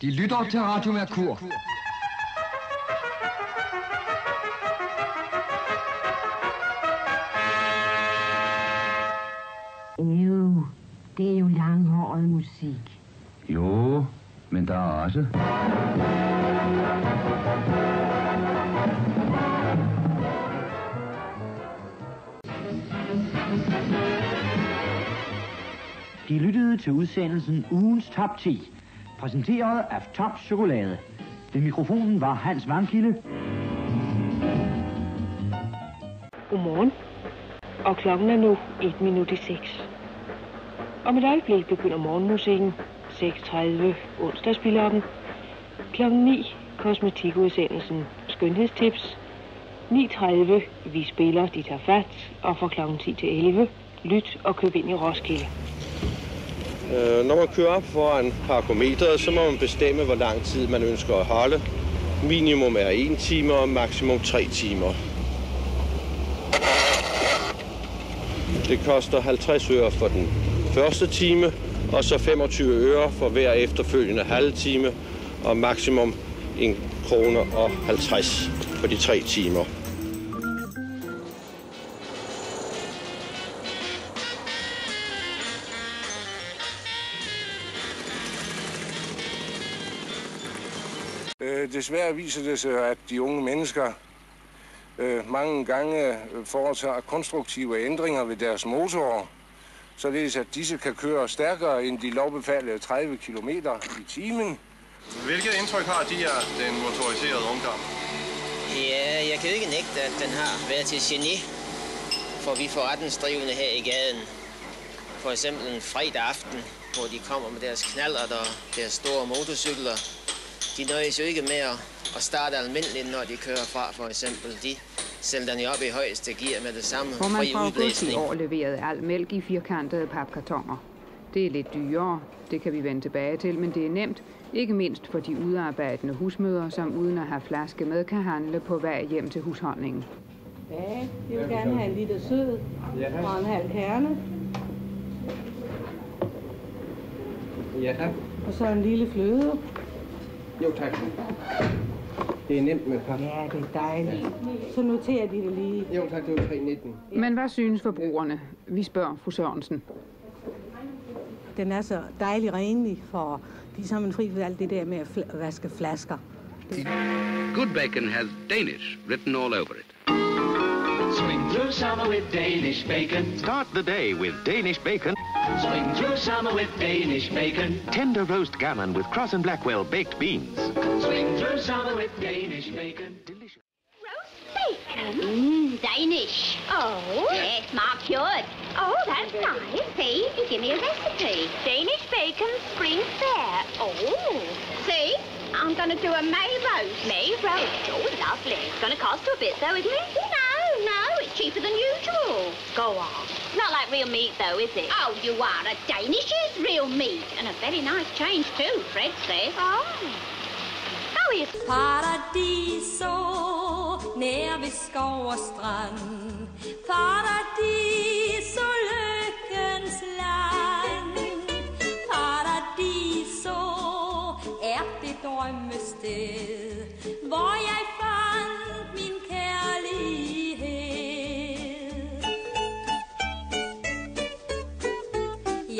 De lytter til Radio Merkur. Ew, det er jo langhåret musik. Jo, men der er også... De lyttede til udsendelsen Ugens Top 10, præsenteret af Top Chokolade. Ved mikrofonen var Hans Vangkilde. Godmorgen. Og klokken er nu et minut i seks. Om et øjeblik begynder morgenmusikken. 6.30 onsdagsbiloppen. Klokken 9 kosmetikudsendelsen Skønhedstips. 9.30 Vi spiller, de tager fat. Og fra klokken 10 til 11 Lyt og køb ind i Roskilde. Øh, når man kører op foran parkometeret, så må man bestemme, hvor lang tid man ønsker at holde. Minimum er 1 time og maksimum 3 timer. Det koster 50 øre for den første time, og så 25 øre for hver efterfølgende halve time, og maksimum 1 kroner og 50 for de 3 timer. Øh, desværre viser det sig, at de unge mennesker øh, mange gange øh, foretager konstruktive ændringer ved deres motorer, således at disse kan køre stærkere end de lovbefalede 30 km i timen. Hvilket indtryk har de af den motoriserede ungdom? Ja, jeg kan ikke nægte, at den har været til geni for vi forretningsdrivende her i gaden. For eksempel en fredag aften, hvor de kommer med deres knaller og deres store motorcykler. De nøjes jo ikke med at, at starte almindeligt, når de kører fra, for eksempel. De sætter den jo op i højeste gear med det samme Formand fri for udblæsning. i år leveret al mælk i firkantede papkartoner. Det er lidt dyrere, det kan vi vende tilbage til, men det er nemt, ikke mindst for de udarbejdende husmøder, som uden at have flaske med kan handle på vej hjem til husholdningen. Ja, vi vil gerne have en liter sød og en halv kerne. Ja, tak. Og så en lille fløde. Jo, tak. Det er nemt med pap. Ja, det er dejligt. Så noterer de det lige. Jo, tak. Det var 319. Men hvad synes forbrugerne? Vi spørger fru Sørensen. Den er så dejlig renlig, for de er man fri for alt det der med at fl- vaske flasker. Good bacon has Danish written all over it. Swing through summer with Danish bacon. Start the day with Danish bacon. Swing through summer with Danish bacon. Tender roast gammon with Cross and Blackwell baked beans. Swing through summer with Danish bacon. Delicious. Roast bacon? Mmm, Danish. Oh? Yes, Mark cured. Oh, that's nice. See, you give me a recipe. Danish bacon spring fair. Oh. See? I'm going to do a May roast. May roast? Oh, lovely. It's going to cost you a bit, though, isn't it? No, no. It's cheaper than usual. Go on. Not like real meat, though, is it? Oh, you are. A Danish is real meat. And a very nice change, too, Fred says. Oh. How is Paradiso, nær ved skov og strand. Paradiso, lykkens land. Paradiso er det drømmested, hvor jeg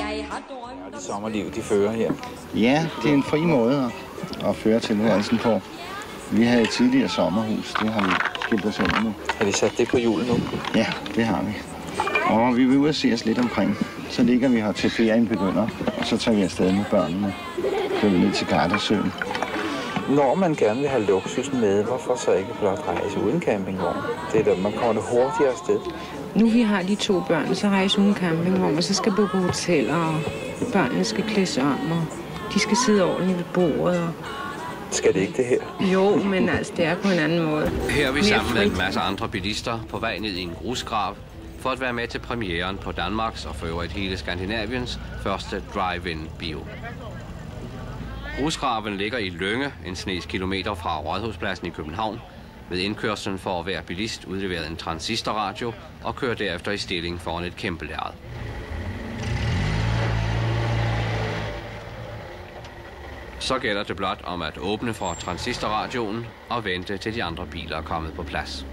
Jeg har drømt om sommerliv, de fører her. Ja, det er en fri måde at, at føre tilværelsen på. Vi havde et tidligere sommerhus, det har vi skilt os ind nu. Har vi sat det på jul nu? Ja, det har vi. Og vi vil ud og se os lidt omkring. Så ligger vi her til ferien begynder, og så tager vi afsted med børnene. Kører vi ned til Gardasøen. Når man gerne vil have luksusen med, hvorfor så ikke blot rejse uden campingvogn? Det er da, man kommer det hurtigere afsted. Nu vi har de to børn, så rejser hun en campingvogn, og så skal bo på hotel, og børnene skal klædes om, og de skal sidde ordentligt ved bordet. Og... Skal det ikke det her? Jo, men altså, det er på en anden måde. Her er vi Mere sammen med en frit. masse andre bilister på vej ned i en grusgrav for at være med til premieren på Danmarks og for øvrigt hele Skandinaviens første drive-in bio. Grusgraven ligger i Lønge, en snes kilometer fra Rådhuspladsen i København. Ved indkørslen får hver bilist udleveret en transistorradio og kører derefter i stilling foran et kæmpe lærred. Så gælder det blot om at åbne for transistorradioen og vente til de andre biler er kommet på plads.